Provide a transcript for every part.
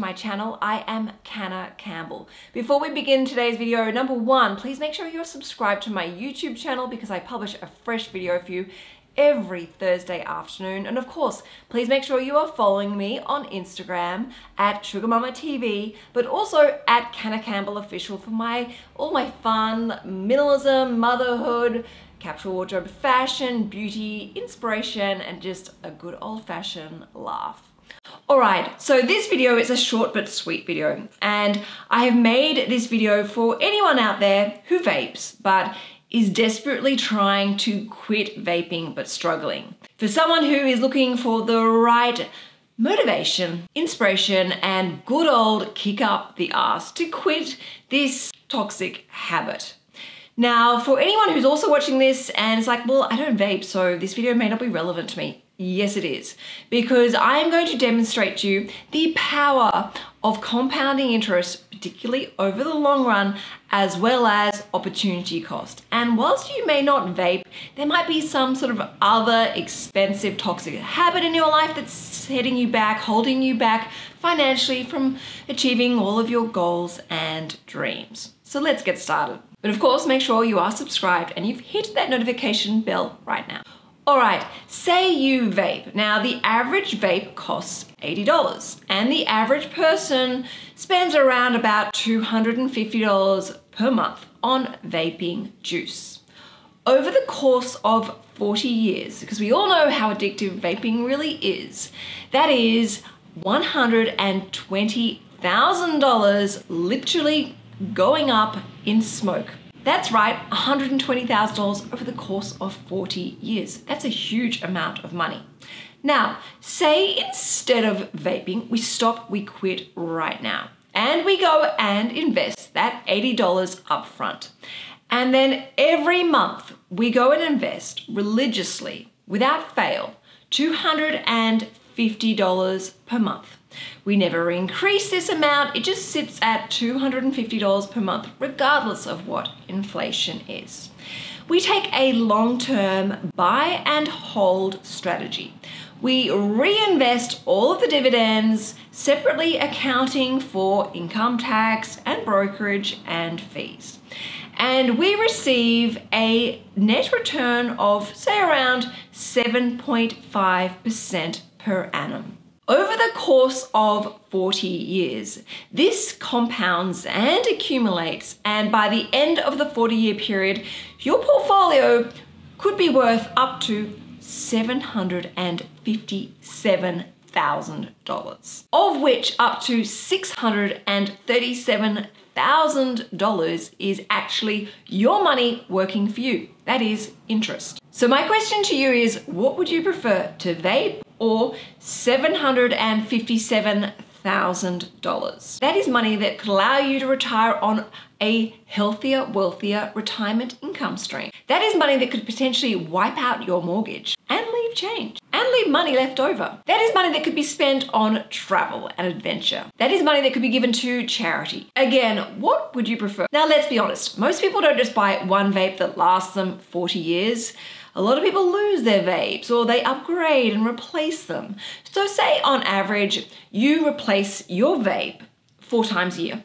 my channel. I am Canna Campbell. Before we begin today's video, number one, please make sure you're subscribed to my YouTube channel because I publish a fresh video for you every Thursday afternoon. And of course, please make sure you are following me on Instagram at Sugar Mamma TV, but also at Canna Campbell Official for my all my fun, minimalism, motherhood, capsule wardrobe fashion, beauty, inspiration, and just a good old fashioned laugh. Alright, so this video is a short but sweet video and I have made this video for anyone out there who vapes but is desperately trying to quit vaping but struggling. For someone who is looking for the right motivation, inspiration, and good old kick up the ass to quit this toxic habit. Now, for anyone who's also watching this and is like, well, I don't vape, so this video may not be relevant to me. Yes, it is. Because I am going to demonstrate to you the power of compounding interest, particularly over the long run, as well as opportunity cost. And whilst you may not vape, there might be some sort of other expensive toxic habit in your life that's setting you back, holding you back financially from achieving all of your goals and dreams. So let's get started. But of course, make sure you are subscribed and you've hit that notification bell right now. All right, say you vape. Now, the average vape costs $80 and the average person spends around about $250 per month on vaping juice. Over the course of 40 years, because we all know how addictive vaping really is, that is $120,000 literally going up in smoke. That's right, $120,000 over the course of 40 years. That's a huge amount of money. Now, say instead of vaping, we stop, we quit right now, and we go and invest that $80 upfront. And then every month we go and invest religiously, without fail, $250 per month. We never increase this amount, it just sits at $250 per month, regardless of what inflation is. We take a long-term buy and hold strategy. We reinvest all of the dividends, separately accounting for income tax and brokerage and fees. And we receive a net return of, say, around 7.5% per annum. Over the course of 40 years, this compounds and accumulates, and by the end of the 40 year period, your portfolio could be worth up to $757,000, of which up to $637,000 is actually your money working for you. That is interest. So my question to you is, what would you prefer to vape or $757,000. That is money that could allow you to retire on a healthier, wealthier retirement income stream. That is money that could potentially wipe out your mortgage and leave change and leave money left over. That is money that could be spent on travel and adventure. That is money that could be given to charity. Again, what would you prefer? Now, let's be honest. Most people don't just buy one vape that lasts them 40 years. A lot of people lose their vapes or they upgrade and replace them. So say on average, you replace your vape four times a year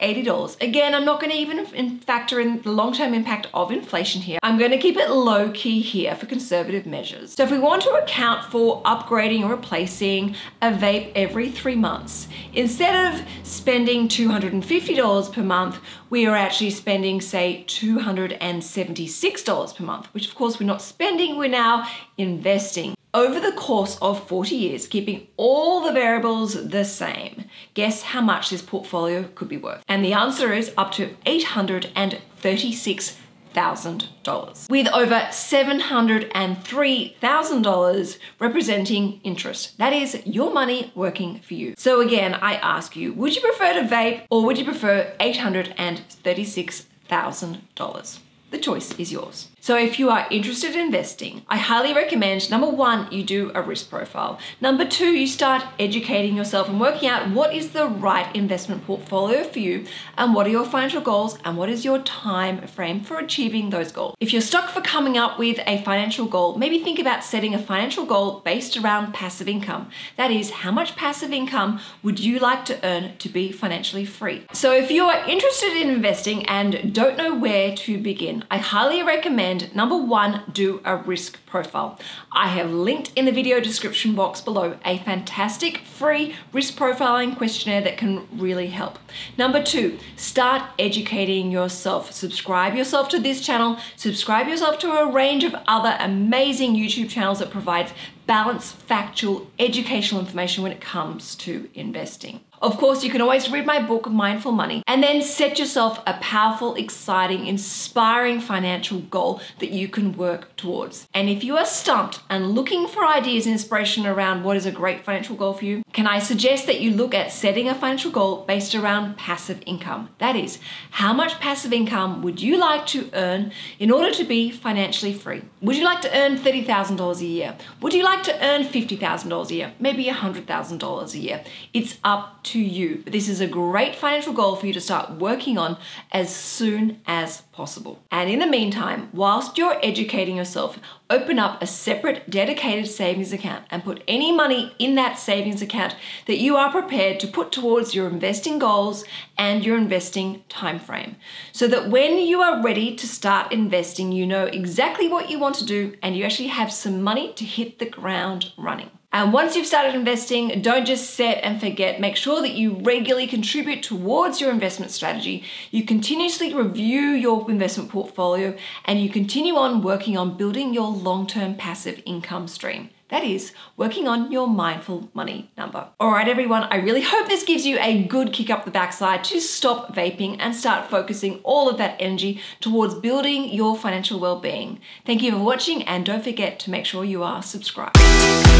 $80. Again, I'm not gonna even factor in the long-term impact of inflation here. I'm gonna keep it low key here for conservative measures. So if we want to account for upgrading or replacing a vape every three months, instead of spending $250 per month, we are actually spending say $276 per month, which of course we're not spending, we're now investing. Over the course of 40 years, keeping all the variables the same, guess how much this portfolio could be worth? And the answer is up to $836,000, with over $703,000 representing interest. That is your money working for you. So again, I ask you, would you prefer to vape or would you prefer $836,000? The choice is yours. So if you are interested in investing, I highly recommend number one, you do a risk profile. Number two, you start educating yourself and working out what is the right investment portfolio for you and what are your financial goals and what is your time frame for achieving those goals. If you're stuck for coming up with a financial goal, maybe think about setting a financial goal based around passive income. That is, how much passive income would you like to earn to be financially free? So if you are interested in investing and don't know where to begin, I highly recommend number one, do a risk profile. I have linked in the video description box below a fantastic free risk profiling questionnaire that can really help. Number two, start educating yourself. Subscribe yourself to this channel, subscribe yourself to a range of other amazing YouTube channels that provides balanced, factual, educational information when it comes to investing. Of course, you can always read my book, Mindful Money, and then set yourself a powerful, exciting, inspiring financial goal that you can work towards. And if you are stumped and looking for ideas and inspiration around what is a great financial goal for you, can I suggest that you look at setting a financial goal based around passive income? That is, how much passive income would you like to earn in order to be financially free? Would you like to earn $30,000 a year? Would you like to earn $50,000 a year? Maybe $100,000 a year? It's up to you. This is a great financial goal for you to start working on as soon as possible. And in the meantime, whilst you're educating yourself, open up a separate dedicated savings account and put any money in that savings account that you are prepared to put towards your investing goals and your investing time frame. So that when you are ready to start investing, you know exactly what you want to do and you actually have some money to hit the ground running. And once you've started investing, don't just set and forget. Make sure that you regularly contribute towards your investment strategy. You continuously review your investment portfolio and you continue on working on building your long term passive income stream. That is, working on your mindful money number. All right, everyone, I really hope this gives you a good kick up the backside to stop vaping and start focusing all of that energy towards building your financial well being. Thank you for watching, and don't forget to make sure you are subscribed.